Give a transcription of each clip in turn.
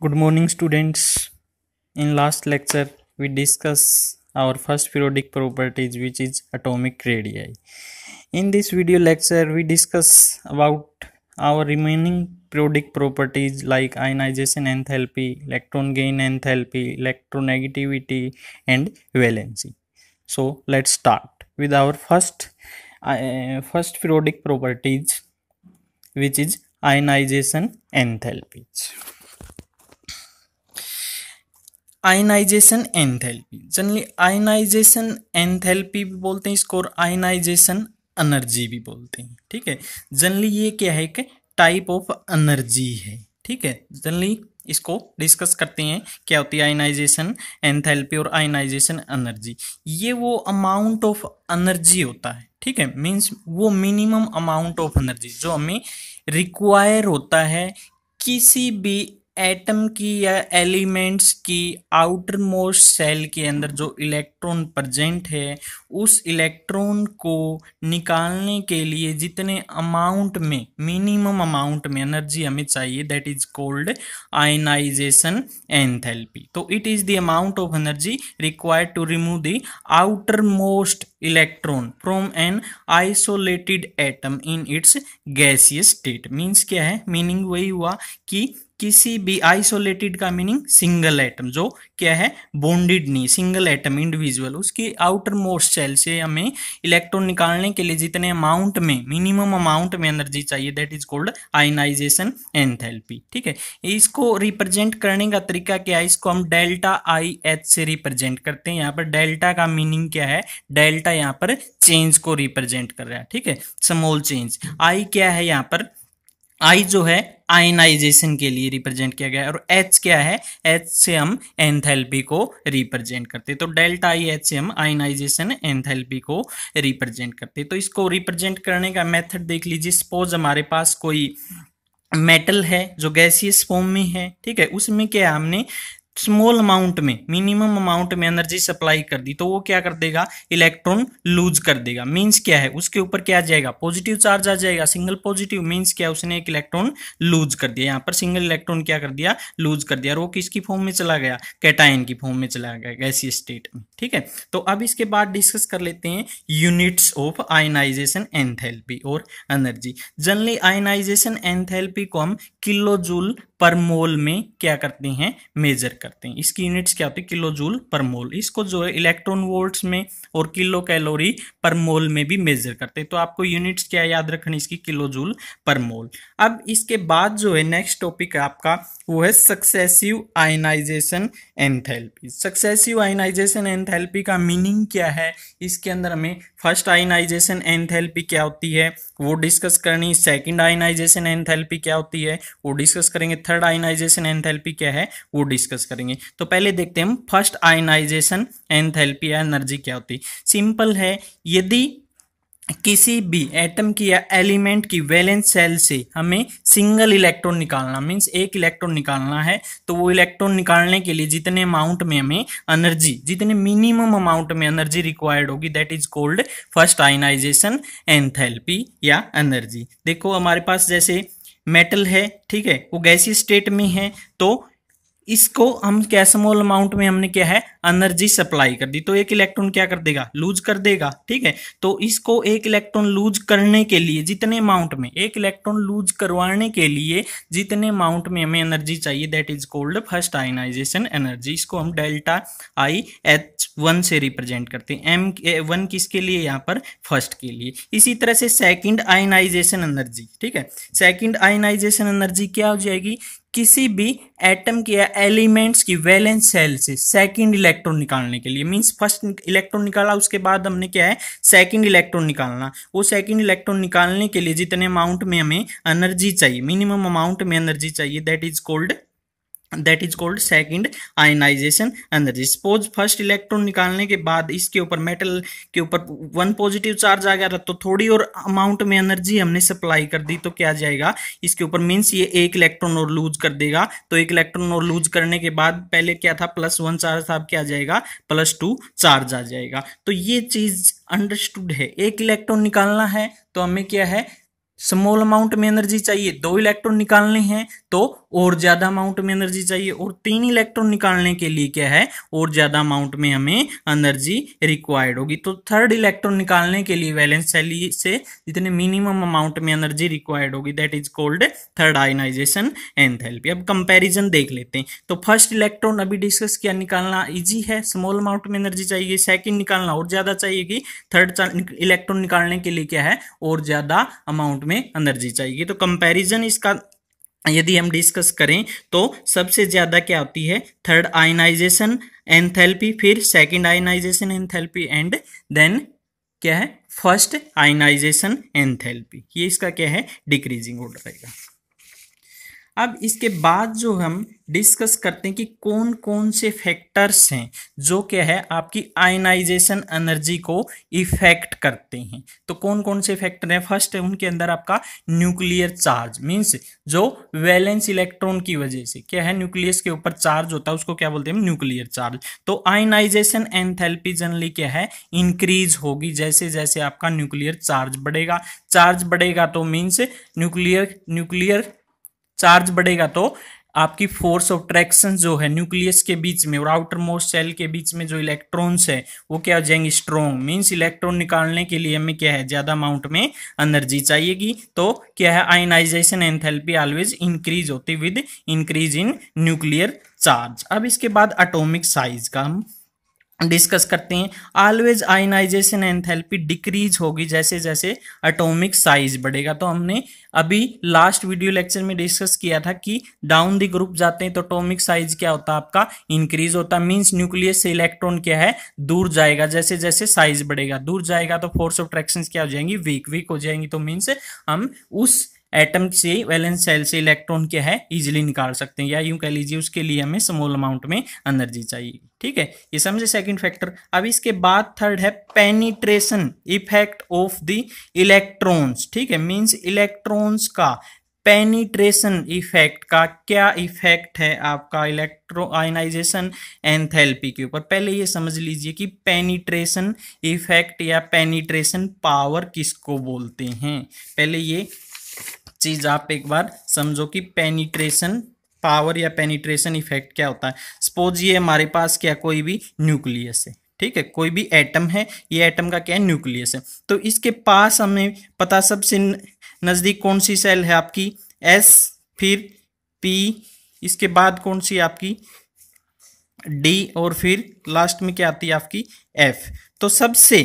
Good morning, students. In last lecture, we discuss our first periodic properties, which is atomic radii. In this video lecture, we discuss about our remaining periodic properties like ionization enthalpy, electron gain enthalpy, electronegativity, and valency. So let's start with our first uh, first periodic properties, which is ionization enthalpies. Ionization enthalpy. Generally ionization enthalpy भी बोलते हैं, इसको और ionization energy भी बोलते हैं, ठीक है? जनरली ये क्या है कि टाइप ऑफ़ एनर्जी है, ठीक है? जनरली इसको डिस्कस करते हैं, क्या होती है आयनाइजेशन एंथैल्पी और आयनाइजेशन एनर्जी। ये वो अमाउंट ऑफ़ एनर्जी होता है, ठीक है? मींस वो मिनिमम अमाउंट ऑफ़ एनर्जी जो हमें रिक्वायर होता है किसी भी एटम की या एलिमेंट्स की आउटर मोस्ट सेल के अंदर जो इलेक्ट्रॉन प्रजेंट है, उस इलेक्ट्रॉन को निकालने के लिए जितने अमाउंट में मिनिमम अमाउंट में एनर्जी हमें चाहिए that is called ionization enthalpy तो it is the amount of energy required to remove the outermost electron from an isolated atom in its gaseous state means क्या है? मीनिंग वही हुआ कि किसी भी आइसोलेटेड का मीनिंग सिंगल एटम जो क्या है? बॉन्डेड नहीं सिंगल एटम इंडिविजुअल उसके आउटर मोस्ट सेल से हमें इलेक्ट्रॉन निकालने के लिए जितने अमाउंट में मिनिमम अमाउंट में एनर्जी चाहिए that is called ionization enthalpy ठीक है? इसको रिप्रेजेंट करने का तरीका क्या है? इसको हम डेल्टा आई एच से रिप्रेजेंट करते हैं। यहाँ पर डेल्टा का मीनिंग क्या है? डेल्टा यहाँ पर चेंज को रिप्रेजेंट कर रहा है, ठीक है? स्मॉल चेंज आई क्या है यहाँ पर? आई जो है आयनाइजेशन के लिए रिप्रेजेंट किया गया है। और एच क्या है? एच से हम एंथैल्पी को रिप्रेजेंट करते हैं। तो डेल्टा आई एच से हम आयनाइजेशन एंथैल्पी को रिप्रेजेंट करते हैं। तो इसको रिप्रेजेंट करने का मेथड देख लीजिए। सपोज़ हमारे पास कोई मेटल है जो गैसियस फॉर्म में है, ठीक है? उसमें क्या हमने स्मॉल अमाउंट में मिनिमम अमाउंट में एनर्जी सप्लाई कर दी तो वो क्या कर देगा? इलेक्ट्रॉन लूज कर देगा। मींस क्या है? उसके ऊपर क्या आ जाएगा? पॉजिटिव चार्ज आ जाएगा। सिंगल पॉजिटिव मींस क्या उसने एक इलेक्ट्रॉन लूज कर दिया। यहाँ पर सिंगल इलेक्ट्रॉन क्या कर दिया? लूज कर दिया। और वो किसकी फॉर्म में चला गया? कैटाइन की फॉर्म में चला गया गैसी स्टेट में। ठीक है? तो अब इसके बाद डिस्कस कर लेते हैं यूनिट्स ऑफ़ आयनाइजेशन एंथैल्पी और एनर्जी जनरली आयनाइजेशन एंथैल्पी को हम किलो जूल पर मोल में क्या करते हैं? मेजर करते हैं। इसकी यूनिट्स क्या होती है? किलो जूल पर मोल। इसको जो है इलेक्ट्रॉन वोल्ट्स में और किलो कैलोरी पर मोल में भी मेजर करते हैं। तो आपको यूनिट्स क्या याद रखनी इसकी? किलो जूल पर मोल। अब इसके बाद जो है नेक्स्ट टॉपिक आपका वो है successive ionization enthalpy successive ionization enthalpy का मीनिंग क्या है? इसके अंदर हमें फ़र्स्ट आयनाइजेशन एंथैल्पी क्या होती है? वो डिस्कस करनी, सेकंड आयनाइजेशन एंथैल्पी क्या होती है? वो डिस्कस करेंगे। थर्ड आयनाइजेशन एंथैल्पी क्या है? वो डिस्कस करेंगे। तो पहले देखते हैं हम फ़र्स्ट आयनाइजेशन एंथैल्पी या एनर्जी क्या होती है। सिंपल है, यदि किसी भी एटम की या एलिमेंट की वैलेंस सेल से हमें सिंगल इलेक्ट्रॉन निकालना मींस एक इलेक्ट्रॉन निकालना है तो वो इलेक्ट्रॉन निकालने के लिए जितने अमाउंट में हमें एनर्जी जितने मिनिमम अमाउंट में एनर्जी रिक्वायर्ड होगी that is called first ionization enthalpy या एनर्जी देखो हमारे पास जैसे मेटल है, ठीक है, वो गैसी स्टेट में है तो इसको हम क्या स्मॉल अमाउंट में हमने क्या है? एनर्जी सप्लाई कर दी। तो एक इलेक्ट्रॉन क्या कर देगा? लूज कर देगा, ठीक है? तो इसको एक इलेक्ट्रॉन लूज करने के लिए जितने अमाउंट में, एक इलेक्ट्रॉन लूज करवाने के लिए जितने अमाउंट में हमें एनर्जी चाहिए that is called first ionization energy इसको हम डेल्टा आई एच वन से रिप्रेजेंट करते हैं। एम वन किसके लिए? यहाँ पर फ़र्स्ट के लिए। इसी तरह से सेकंड आयनाइजेशन एनर्जी ठीक है? सेकंड आयनाइजेशन एनर्जी क्या हो जाएगी? किसी भी एटम के या एलिमेंट्स की वैलेंस सेल से सेकंड इलेक्ट्रॉन निकालने के लिए। मींस फ़र्स्ट इलेक्ट्रॉन निकाला, उसके बाद हमने क्या है? सेकंड इलेक्ट्रॉन निकालना। वो सेकंड इलेक्ट्रॉन निकालने के लिए जितने अमाउंट में हमें एनर्जी चाहिए मिनिमम अमाउंट में एनर्जी चाहिए that is called that is called second ionization energy suppose first electron निकालने के बाद इसके ऊपर मेटल के ऊपर वन पॉजिटिव चार्ज आ गया तो थोड़ी और अमाउंट में एनर्जी हमने सप्लाई कर दी तो क्या जाएगा? इसके ऊपर मीन्स ये एक इलेक्ट्रॉन और लूज कर देगा। तो एक इलेक्ट्रॉन और लूज करने के बाद पहले क्या था? प्लस वन चार्ज था, अब क्या जाएगा? प्लस टू चार्ज आ जाएगा। तो ये चीज़ अंडरस्टूड है। एक इलेक्ट्रॉन निकालना है तो हमें क्या है? स्मॉल अमाउंट में एनर्जी चाहिए। दो इलेक्ट्रॉन निकालने हैं तो और ज़्यादा अमाउंट में एनर्जी चाहिए और तीन इलेक्ट्रॉन निकालने के लिए क्या है? और ज़्यादा अमाउंट में हमें एनर्जी रिक्वायर्ड होगी। तो थर्ड इलेक्ट्रॉन निकालने के लिए वैलेंस सेल से जितने मिनिमम अमाउंट में एनर्जी रिक्वायर्ड होगी। That is called third ionization enthalpy अब कंपैरिजन देख लेते हैं। तो फ़र्स्ट इलेक्ट्रॉन अभी डिस्कस किया, निकालना इजी है। स्मॉल अमाउंट में एनर्जी चाहिए सेकंड निकालना और ज़्यादा चाहिए कि थर्ड इलेक्ट्रॉन निकालने के लिए क्या है? और ज़्यादा अमाउंट में एनर्जी चाहिए। तो कंपेरिजन इसका यदि हम डिस्कस करें तो सबसे ज़्यादा क्या होती है? थर्ड आयनाइजेशन एंथैल्पी फिर second ionization enthalpy and then क्या है? फ़र्स्ट आयनाइजेशन एंथैल्पी ये इसका क्या है? डिक्रीजिंग ऑर्डर रहेगा। अब इसके बाद जो हम डिस्कस करते हैं कि कौन कौन से फैक्टर्स हैं जो क्या है आपकी आयनाइजेशन एनर्जी को इफ़ेक्ट करते हैं। तो कौन कौन से फैक्टर हैं? फ़र्स्ट है, उनके अंदर आपका न्यूक्लियर चार्ज मींस जो वैलेंस इलेक्ट्रॉन की वजह से क्या है? न्यूक्लियस के ऊपर चार्ज होता है, उसको क्या बोलते हैं न्यूक्लियर चार्ज तो आयनाइजेशन एंथैल्पी जनरली क्या है? इंक्रीज होगी जैसे जैसे आपका न्यूक्लियर चार्ज बढ़ेगा। चार्ज बढ़ेगा तो मीन्स न्यूक्लियर न्यूक्लियर चार्ज बढ़ेगा तो आपकी फोर्स ऑफ़ ट्रैक्शन जो है न्यूक्लियस के बीच में और आउटर मोस्ट सेल के बीच में जो इलेक्ट्रॉन्स है, वो क्या हो जाएँगे स्ट्रॉन्ग मींस इलेक्ट्रॉन निकालने के लिए हमें क्या है? ज़्यादा अमाउंट में एनर्जी चाहिएगी। तो क्या है? आयनाइजेशन एंथैल्पी ऑलवेज इंक्रीज होती with increase in nuclear charge अब इसके बाद अटोमिक साइज़ का हम डिस्कस करते हैं। ऑलवेज आयनाइजेशन एंथैल्पी डिक्रीज होगी, जैसे जैसे एटॉमिक साइज़ बढ़ेगा। तो हमने अभी लास्ट वीडियो लेक्चर में डिस्कस किया था कि डाउन द ग्रुप जाते हैं तो एटॉमिक साइज़ क्या होता है? आपका इंक्रीज होता है। मींस न्यूक्लियस से इलेक्ट्रॉन क्या है? दूर जाएगा। जैसे जैसे साइज़ बढ़ेगा, दूर जाएगा तो फोर्स ऑफ़ ट्रैक्शन क्या हो जाएँगी? वीक वीक हो जाएँगी। तो मीन्स हम उस एटम से वैलेंस सेल से इलेक्ट्रॉन क्या है इजीली निकाल सकते हैं। या यूँ कह लीजिए, उसके लिए हमें स्मॉल अमाउंट में एनर्जी चाहिए। ठीक है? ये समझे सेकंड फैक्टर अब इसके बाद थर्ड है penetration effect of the electrons ठीक है? मींस इलेक्ट्रॉन्स का पेनिट्रेशन इफ़ेक्ट का क्या इफ़ेक्ट है आपका इलेक्ट्रो आयनाइजेशन एंथैल्पी के ऊपर? पहले ये समझ लीजिए कि पेनिट्रेशन इफ़ेक्ट या पेनिट्रेशन पावर किसको बोलते हैं? पहले ये चीज़ आप एक बार समझो कि पेनिट्रेशन पावर या पेनिट्रेशन इफ़ेक्ट क्या होता है। सपोज़ ये हमारे पास क्या कोई भी न्यूक्लियस है, ठीक है? कोई भी एटम है, ये एटम का क्या है? न्यूक्लियस है। तो इसके पास हमें पता सबसे नज़दीक कौन सी सेल है आपकी? एस फिर पी इसके बाद कौन सी आपकी? डी और फिर लास्ट में क्या आती है आपकी? एफ़ तो सबसे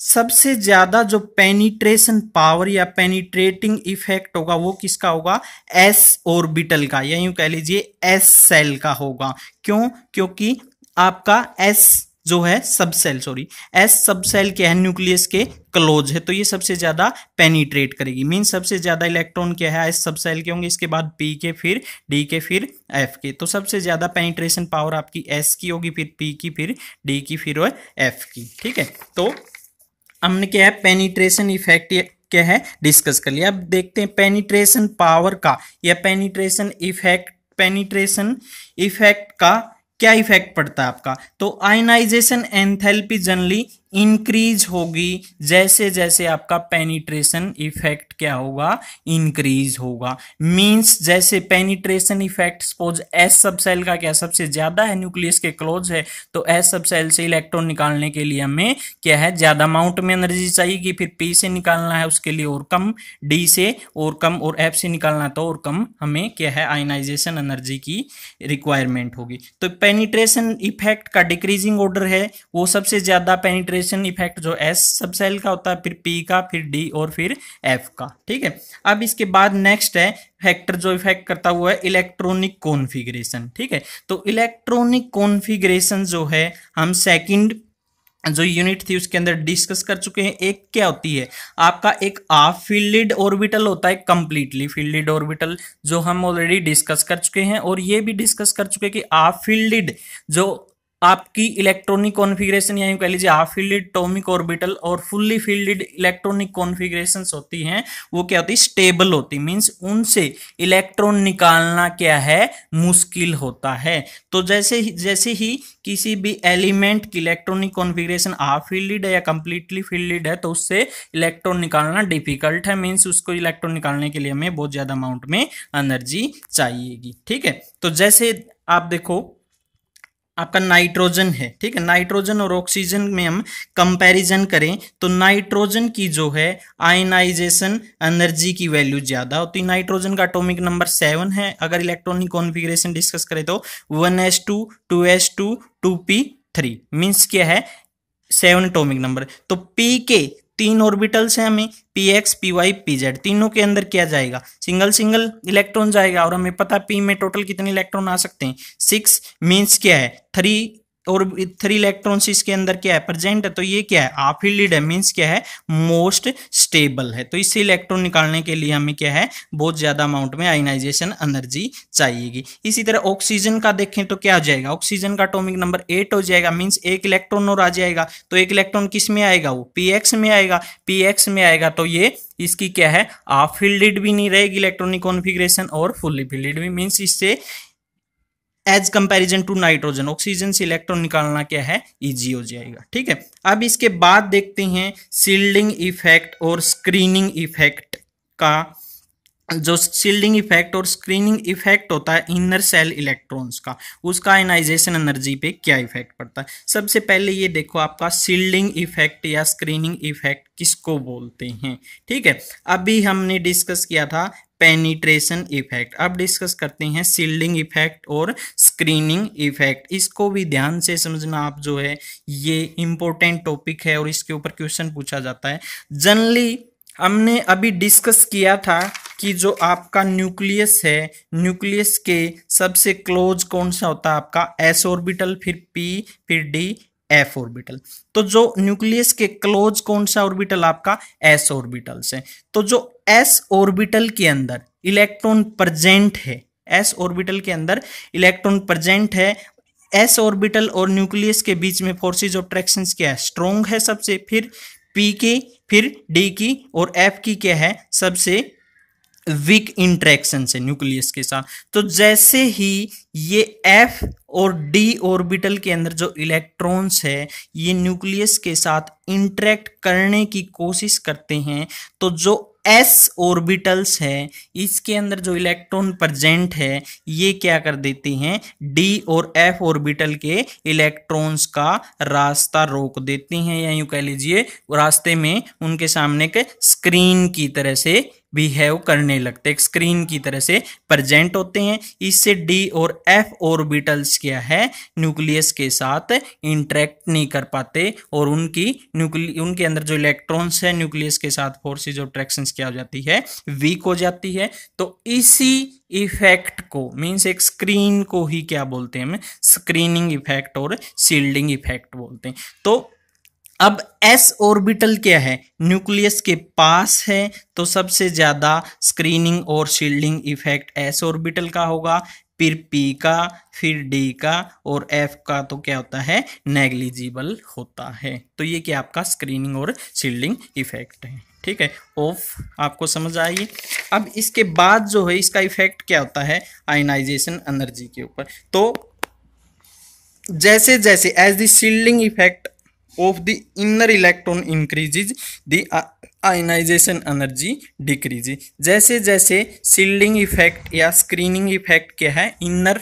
सबसे ज़्यादा जो पेनिट्रेशन पावर या पेनिट्रेटिंग इफ़ेक्ट होगा वो किसका होगा? एस ऑर्बिटल का, या यूँ कह लीजिए एस सेल का होगा। क्यों? क्योंकि आपका एस जो है सब सेल सॉरी एस सब सेल क्या है न्यूक्लियस के क्लोज है तो ये सबसे ज़्यादा पेनिट्रेट करेगी। मीन सबसे ज़्यादा इलेक्ट्रॉन क्या है एस सब सेल के होंगे, इसके बाद पी के, फिर डी के, फिर एफ़ के। तो सबसे ज़्यादा पेनिट्रेशन पावर आपकी एस की होगी, फिर पी की, फिर डी की, फिर एफ़ की। ठीक है? तो हमने क्या है पेनिट्रेशन इफ़ेक्ट क्या है डिस्कस कर लिया। अब देखते हैं पेनिट्रेशन पावर का। या पेनिट्रेशन इफ़ेक्ट पेनिट्रेशन इफ़ेक्ट का क्या इफ़ेक्ट पड़ता है आपका? तो आयनाइजेशन एंथैल्पी जनरली इंक्रीज होगी जैसे जैसे आपका पेनिट्रेशन इफ़ेक्ट क्या होगा? इंक्रीज होगा। मींस जैसे penetration effect suppose S subshell का क्या सबसे ज़्यादा है न्यूक्लियस के क्लोज है तो एस सब सेल से इलेक्ट्रॉन निकालने के लिए हमें क्या है? ज़्यादा अमाउंट में एनर्जी चाहिए फिर पी से निकालना है उसके लिए और कम डी से और कम और एफ़ से निकालना तो और कम हमें क्या है? आयनाइजेशन एनर्जी की रिक्वायरमेंट होगी। तो पेनिट्रेशन इफ़ेक्ट का डिक्रीजिंग ऑर्डर है, वो सबसे ज़्यादा पेनिट्रेशन ऑक्सीडेशन इफ़ेक्ट जो एस सब सेल का होता है, फिर पी का, फिर डी और फिर एफ़ का, ठीक है? अब इसके बाद नेक्स्ट है फैक्टर जो इफ़ेक्ट करता हुआ है इलेक्ट्रॉनिक कॉन्फ़िगरेशन ठीक है? तो इलेक्ट्रॉनिक कॉन्फ़िगरेशन जो है, हम सेकंड जो यूनिट थी, उसके अंदर डिस्कस कर चुके हैं, एक क्या होती है? आपका एक हाफ़ फील्डेड ऑर्बिटल होता है कंप्लीटली फील्डेड ऑर्बिटल जो हम ऑलरेडी डिस्कस कर चुके हैं, और ये भी डिस्कस कर चुके हैं कि हाफ़ फील्डेड जो आपकी इलेक्ट्रॉनिक कॉन्फ़िगरेशन या यूँ कह लीजिए हाफ़ फील्डेड एटॉमिक ऑर्बिटल और फुल्ली फील्डेड इलेक्ट्रॉनिक कॉन्फ़िगरेशन होती हैं, वो क्या होती है? स्टेबल होती मींस उनसे इलेक्ट्रॉन निकालना क्या है? मुश्किल होता है। तो जैसे ही जैसे ही किसी भी एलिमेंट की इलेक्ट्रॉनिक कॉन्फ़िगरेशन हाफ़ फील्डेड है या कंप्लीटली फील्डेड है तो उससे इलेक्ट्रॉन निकालना डिफ़िकल्ट है। मीन्स उसको इलेक्ट्रॉन निकालने के लिए हमें बहुत ज़्यादा अमाउंट में एनर्जी चाहिएगी। ठीक है? तो जैसे आप देखो आपका नाइट्रोजन है, ठीक है? नाइट्रोजन और ऑक्सीजन में हम कंपैरिजन करें तो नाइट्रोजन की जो है आयनाइजेशन एनर्जी की वैल्यू ज़्यादा होती है। नाइट्रोजन का अटोमिक नंबर सेवन है। अगर इलेक्ट्रॉनिक कॉन्फ़िगरेशन डिस्कस करें तो one S two two S two two P three means क्या है? सेवन अटोमिक नंबर तो पी के तीन ऑर्बिटल्स हैं हमें P X P Y P Z तीनों के अंदर क्या जाएगा? सिंगल सिंगल इलेक्ट्रॉन जाएगा और हमें पता पी में टोटल कितने इलेक्ट्रॉन आ सकते हैं। सिक्स मीन्स क्या है? थ्री और थ्री इलेक्ट्रॉन्स इसके अंदर क्या है? प्रेजेंट है तो ये क्या है? आफिल्ड है मीन्स क्या है? मोस्ट स्टेबल है। तो इससे इलेक्ट्रॉन निकालने के लिए हमें क्या है? बहुत ज़्यादा अमाउंट में आइनाइजेशन एनर्जी चाहिएगी। इसी तरह ऑक्सीजन का देखें तो क्या हो जाएगा? ऑक्सीजन का अटोमिक नंबर एट हो जाएगा मीन्स एक इलेक्ट्रॉन और आ जाएगा। तो एक इलेक्ट्रॉन किसमें आएगा? वो पी में आएगा। पी में आएगा तो ये इसकी क्या है? आफ फील्डेड भी नहीं रहेगी इलेक्ट्रॉनिक कॉन्फिग्रेशन और फुल्ली फील्डेड भी। मीन्स इससे as comparison to nitrogen oxygen से इलेक्ट्रॉन निकालना क्या है? इजी हो जाएगा, ठीक है? अब इसके बाद देखते हैं शील्डिंग इफ़ेक्ट और स्क्रीनिंग इफ़ेक्ट का जो सील्डिंग इफ़ेक्ट और स्क्रीनिंग इफ़ेक्ट होता है इनर सेल इलेक्ट्रॉन्स का, उसका आयनाइजेशन एनर्जी पे क्या इफ़ेक्ट पड़ता है? सबसे पहले ये देखो आपका सील्डिंग इफ़ेक्ट या स्क्रीनिंग इफ़ेक्ट किसको बोलते हैं, ठीक है? अभी हमने डिस्कस किया था पेनिट्रेशन इफ़ेक्ट अब डिस्कस करते हैं सील्डिंग इफ़ेक्ट और स्क्रीनिंग इफ़ेक्ट इसको भी ध्यान से समझना आप जो है, ये इंपॉर्टेंट टॉपिक है और इसके ऊपर क्वेश्चन पूछा जाता है। जनरली हमने अभी डिस्कस किया था कि जो आपका न्यूक्लियस है, न्यूक्लियस के सबसे क्लोज कौन सा होता है? आपका एस ऑर्बिटल, फिर पी, फिर डी, एफ़ ऑर्बिटल। तो जो न्यूक्लियस के क्लोज कौन सा ऑर्बिटल? आपका एस ऑर्बिटल से तो जो एस ऑर्बिटल के अंदर इलेक्ट्रॉन प्रेजेंट है, एस ऑर्बिटल के अंदर इलेक्ट्रॉन प्रेजेंट है, एस ऑर्बिटल और न्यूक्लियस के बीच में फोर्सेज ऑफ़ ट्रैक्शन क्या है? स्ट्रोंग है सबसे, फिर पी की, फिर डी की और एफ़ की क्या है? सबसे वीक इंट्रैक्शन से न्यूक्लियस के साथ। तो जैसे ही ये एफ़ और डी ऑर्बिटल के अंदर जो इलेक्ट्रॉन्स है, ये न्यूक्लियस के साथ इंट्रैक्ट करने की कोशिश करते हैं तो जो एस ऑर्बिटल्स है, इसके अंदर जो इलेक्ट्रॉन प्रजेंट है, ये क्या कर देते हैं? डी और एफ़ ऑर्बिटल के इलेक्ट्रॉन्स का रास्ता रोक देते हैं, या यूँ कह लीजिए, रास्ते में उनके सामने के स्क्रीन की तरह से बिहेव करने लगते हैं। स्क्रीन की तरह से प्रेजेंट होते हैं। इससे डी और एफ़ ऑर्बिटल्स क्या है? न्यूक्लियस के साथ इंटरेक्ट नहीं कर पाते और उनकी न्यूक्लिय उनके अंदर जो इलेक्ट्रॉन्स है न्यूक्लियस के साथ फोर्सेज ऑफ़ ट्रैक्शन क्या हो जाती है? वीक हो जाती है। तो इसी इफ़ेक्ट को मीन्स एक स्क्रीन को ही क्या बोलते हैं हम? स्क्रीनिंग इफ़ेक्ट और शील्डिंग इफ़ेक्ट बोलते हैं। तो अब एस ऑर्बिटल क्या है? न्यूक्लियस के पास है तो सबसे ज़्यादा स्क्रीनिंग और शील्डिंग इफ़ेक्ट एस ऑर्बिटल का होगा, फिर पी का, फिर डी का और एफ़ का तो क्या होता है? नेग्लिजिबल होता है। तो ये क्या आपका स्क्रीनिंग और शील्डिंग इफ़ेक्ट है। ठीक है? ऑफ़ आपको समझ आइए। अब इसके बाद जो है, इसका इफ़ेक्ट क्या होता है? आयनाइजेशन एनर्जी के ऊपर। तो जैसे जैसे as the shielding effect of the inner electron increases, the ionization energy decrease जैसे जैसे सील्डिंग इफ़ेक्ट या स्क्रीनिंग इफ़ेक्ट क्या है इनर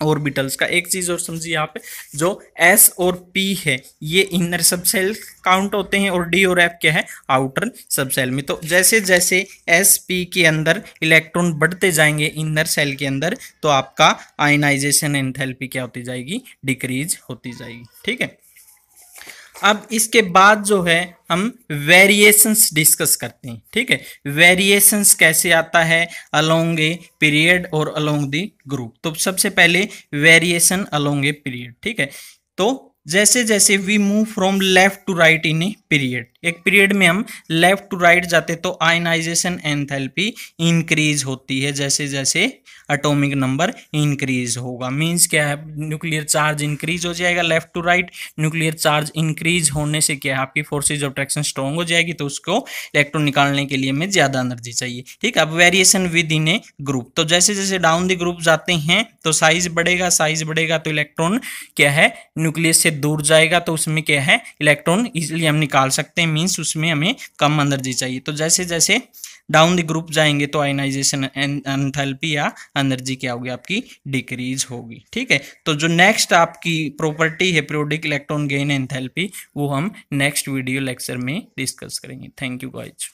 ऑर्बिटल्स का एक चीज़ और समझिए यहाँ पे, जो एस और पी है, ये इनर सबसेल काउंट होते हैं और डी और एफ़ क्या है आउटर सबसेल में। तो जैसे जैसे एस पी के अंदर इलेक्ट्रॉन बढ़ते जाएँगे इनर सेल के अंदर तो आपका आयनाइजेशन एंथैल्पी क्या होती जाएगी डिक्रीज होती जाएगी। ठीक है? अब इसके बाद जो है, हम वेरिएशंस डिस्कस करते हैं, ठीक है? वेरिएशंस कैसे आता है? अलोंग ए पीरियड और अलोंग द ग्रुप तो सबसे पहले वेरिएशन अलोंग ए पीरियड ठीक है? तो जैसे जैसे we move from left to right in a period एक पीरियड में हम लेफ़्ट टू राइट जाते तो आयनाइजेशन एंथैल्पी इंक्रीज होती है जैसे जैसे एटॉमिक नंबर इंक्रीज होगा। मीन्स क्या है? न्यूक्लियर चार्ज इंक्रीज हो जाएगा left to right nuclear charge increase होने से क्या है? आपकी फोर्सेज ऑफ़ स्ट्रॉन्ग हो जाएगी तो उसको इलेक्ट्रॉन निकालने के लिए हमें ज़्यादा एनर्जी चाहिए। ठीक अब variation within a group तो जैसे जैसे डाउन द ग्रुप जाते हैं तो साइज़ बढ़ेगा साइज़ बढ़ेगा तो इलेक्ट्रॉन क्या है? न्यूक्लियस से दूर जाएगा तो उसमें क्या है? इलेक्ट्रॉन इजिली हम निकाल सकते हैं। मीन्स उसमें हमें कम एनर्जी चाहिए। तो जैसे जैसे डाउन द ग्रुप जाएँगे तो आयनाइजेशन एंथैल्पी या एनर्जी क्या होगी? आपकी डिक्रीज होगी। ठीक है? तो जो नेक्स्ट आपकी प्रॉपर्टी है प्रोडिक इलेक्ट्रॉन गेन एंथैल्पी वो हम नेक्स्ट वीडियो लेक्चर में डिस्कस करेंगे। Thank you guys